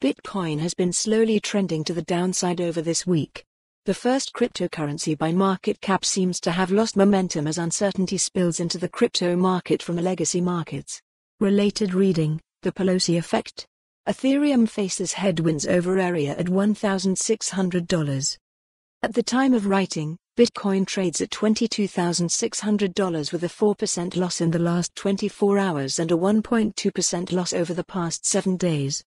Bitcoin has been slowly trending to the downside over this week. The first cryptocurrency by market cap seems to have lost momentum as uncertainty spills into the crypto market from legacy markets. Related reading The Pelosi Effect. Ethereum faces headwinds over area at $1,600. At the time of writing, Bitcoin trades at $22,600 with a 4% loss in the last 24 hours and a 1.2% loss over the past 7 days.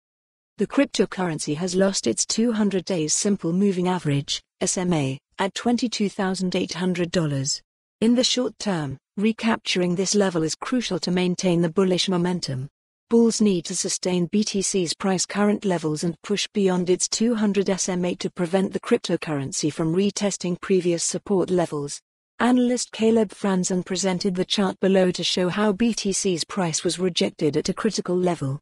The cryptocurrency has lost its 200 days simple moving average, SMA, at $22,800. In the short term, recapturing this level is crucial to maintain the bullish momentum. Bulls need to sustain BTC's price current levels and push beyond its 200 SMA to prevent the cryptocurrency from retesting previous support levels. Analyst Caleb Franzen presented the chart below to show how BTC's price was rejected at a critical level.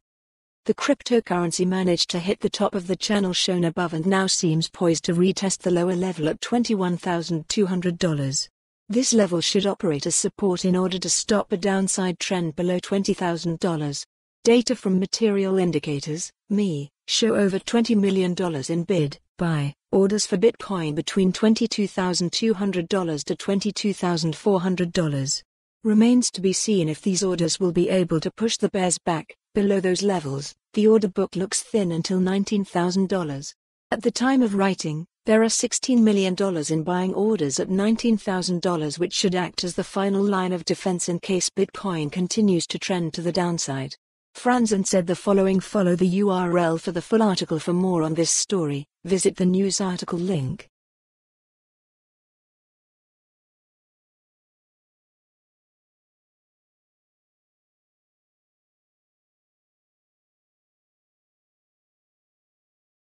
The cryptocurrency managed to hit the top of the channel shown above and now seems poised to retest the lower level at $21,200. This level should operate as support in order to stop a downside trend below $20,000. Data from Material Indicators, ME, show over $20 million in bid, buy, orders for Bitcoin between $22,200 to $22,400. Remains to be seen if these orders will be able to push the bears back, below those levels. The order book looks thin until $19,000. At the time of writing, there are $16 million in buying orders at $19,000, which should act as the final line of defense in case Bitcoin continues to trend to the downside. Franzen said the following Follow the URL for the full article for more on this story, visit the news article link.